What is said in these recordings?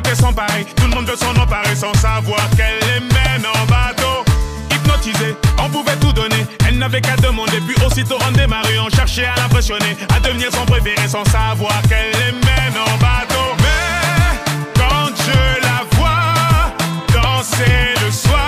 Tout le monde veut s'en emparer sans savoir qu'elle les mène en bateau. Hypnotisée, on pouvait tout donner. Elle n'avait qu'à demander, puis aussitôt on démarrait. On cherchait à l'impressionner, à devenir son préféré sans savoir qu'elle les mène en bateau. Mais quand je la vois danser le soir.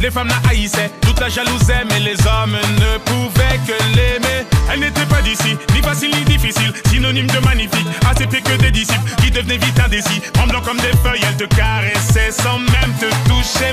Les femmes la haïssaient, toute la jalousaient, mais les hommes ne pouvaient que l'aimer. Elle n'était pas d'ici, ni facile ni difficile, synonyme de magnifique, À ses pieds que des disciples qui devenaient vite indécis. Tremblant comme des feuilles, elle te caressait sans même te toucher.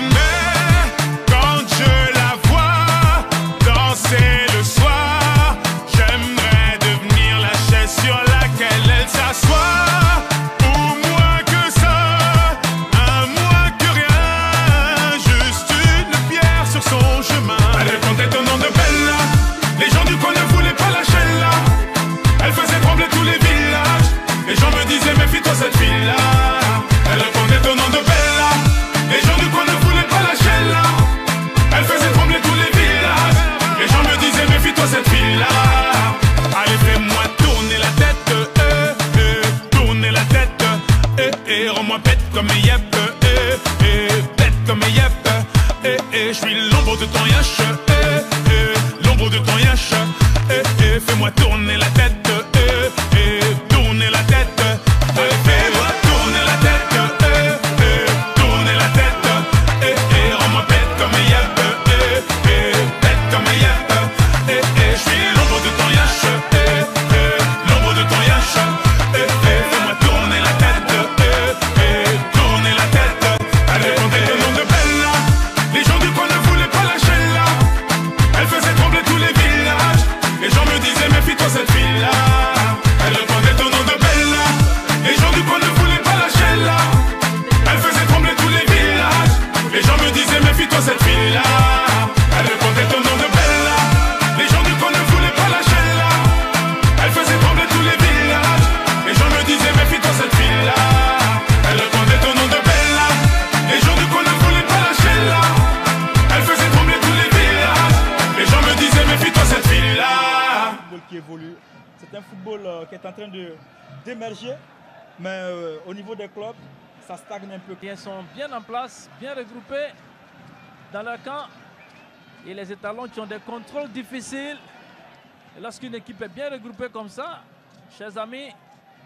rends-moi bête comme mes yep, euh, eh, eh, bête comme mes yep, eh, eh, je suis l'ombre de ton yache, eh, eh, l'ombre de ton yache, eh, eh, fais-moi tourner la tête. train d'émerger, mais euh, au niveau des clubs, ça stagne un peu. Ils sont bien en place, bien regroupés dans leur camp. Et les étalons qui ont des contrôles difficiles. Lorsqu'une équipe est bien regroupée comme ça, chers amis,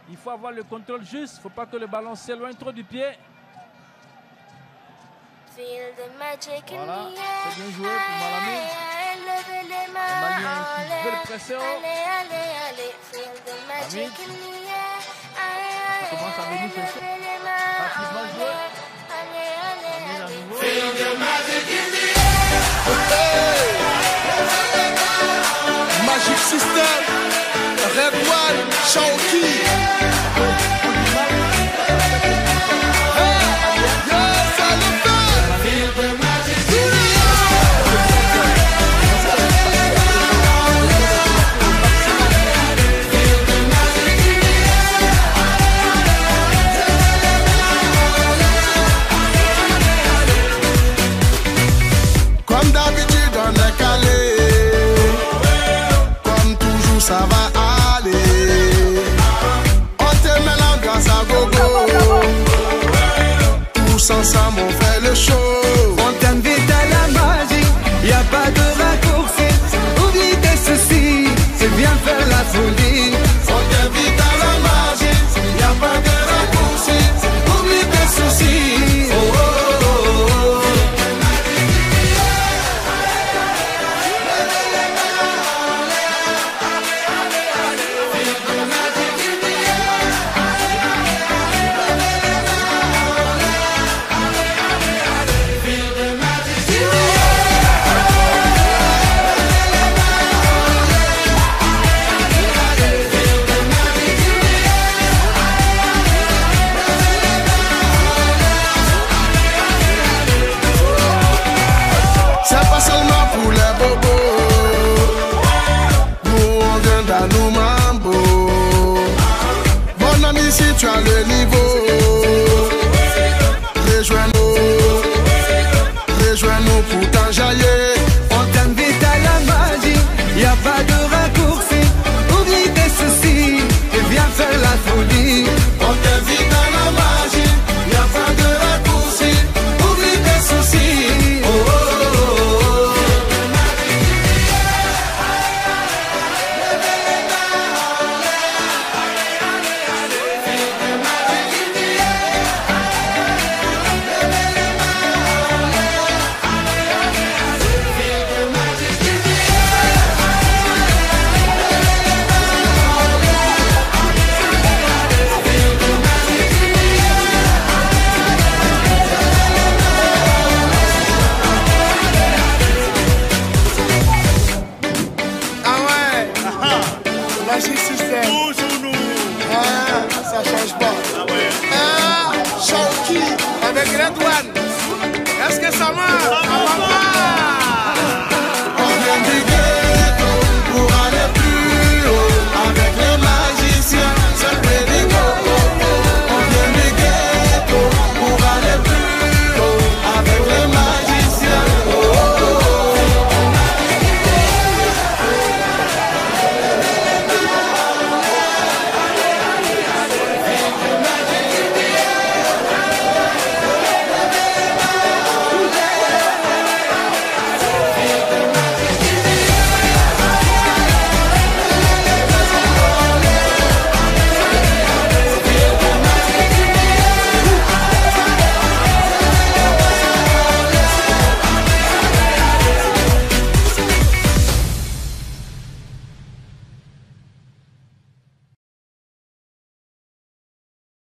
il faut avoir le contrôle juste. Il ne faut pas que le ballon s'éloigne trop du pied. Voilà, c'est bien joué pour Malami. David. Ça commence c'est joué.